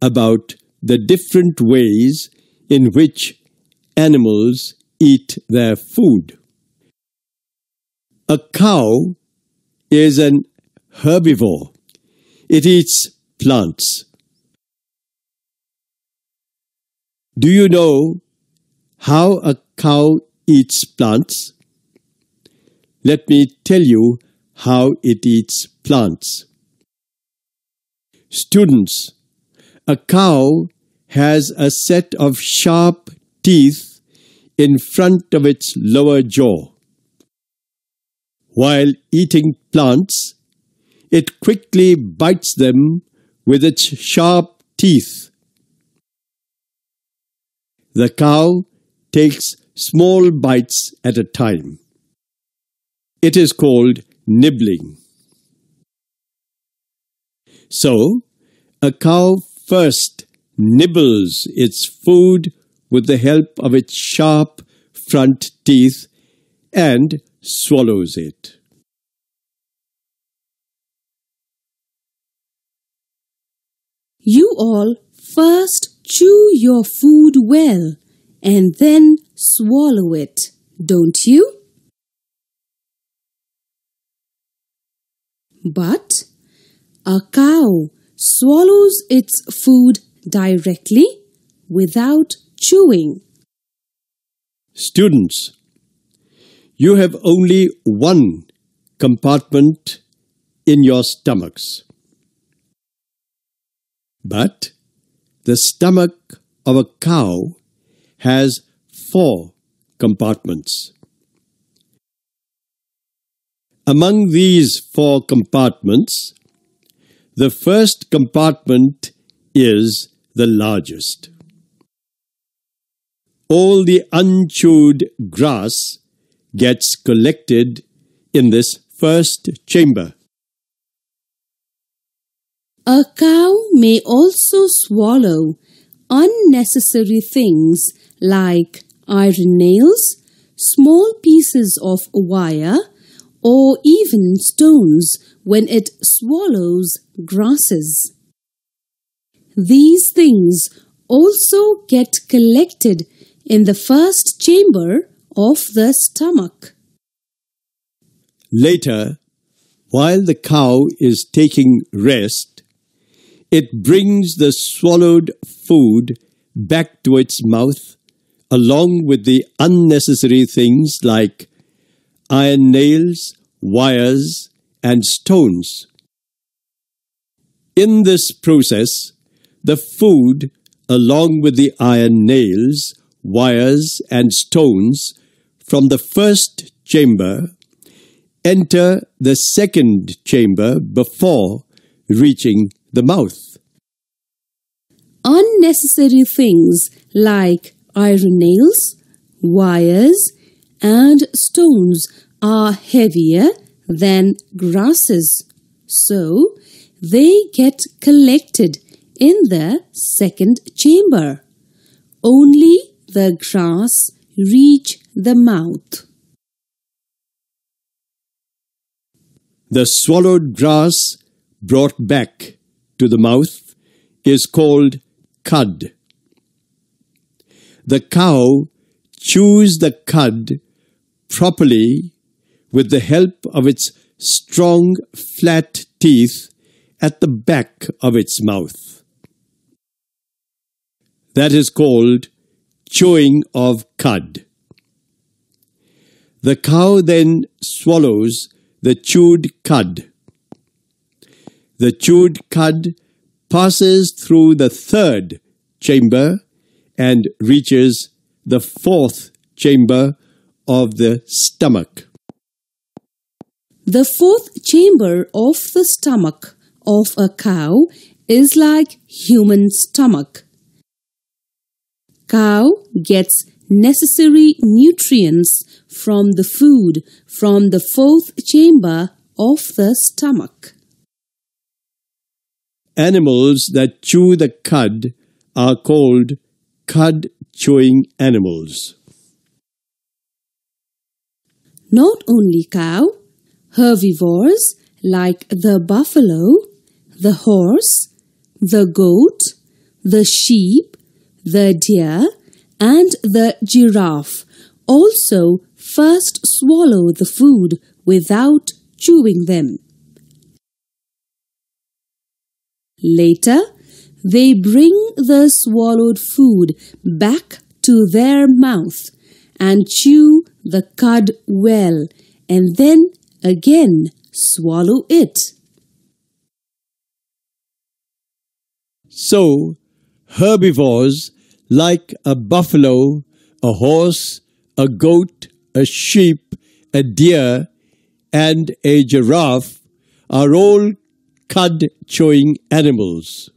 about the different ways in which animals eat their food. A cow is an herbivore. It eats plants. Do you know how a cow eats plants? Let me tell you how it eats plants. Students, a cow has a set of sharp teeth in front of its lower jaw. While eating plants, it quickly bites them with its sharp teeth. The cow takes small bites at a time. It is called nibbling. So, a cow first nibbles its food with the help of its sharp front teeth and swallows it. You all first chew your food well and then swallow it, don't you? But a cow swallows its food directly without chewing. Students, you have only one compartment in your stomachs. But the stomach of a cow has four compartments. Among these four compartments, the first compartment is the largest. All the unchewed grass gets collected in this first chamber. A cow may also swallow unnecessary things like iron nails, small pieces of wire, or even stones when it swallows grasses. These things also get collected in the first chamber of the stomach. Later, while the cow is taking rest, it brings the swallowed food back to its mouth along with the unnecessary things like iron nails, wires, and stones. In this process, the food, along with the iron nails, wires, and stones from the first chamber, enter the second chamber before reaching the mouth. Unnecessary things like iron nails, wires, and stones are heavier than grasses, so they get collected in the second chamber. Only the grass reach the mouth. The swallowed grass brought back to the mouth is called cud. The cow chews the cud properly with the help of its strong, flat teeth at the back of its mouth. That is called chewing of cud. The cow then swallows the chewed cud. The chewed cud passes through the third chamber and reaches the fourth chamber of the stomach. The fourth chamber of the stomach of a cow is like human stomach. Cow gets necessary nutrients from the food from the fourth chamber of the stomach. Animals that chew the cud are called cud chewing animals. Not only cow, herbivores like the buffalo, the horse, the goat, the sheep, the deer, and the giraffe also first swallow the food without chewing them. Later, they bring the swallowed food back to their mouth and chew the cud well and then again swallow it. So, herbivores like a buffalo, a horse, a goat, a sheep, a deer, and a giraffe are all cud chewing animals.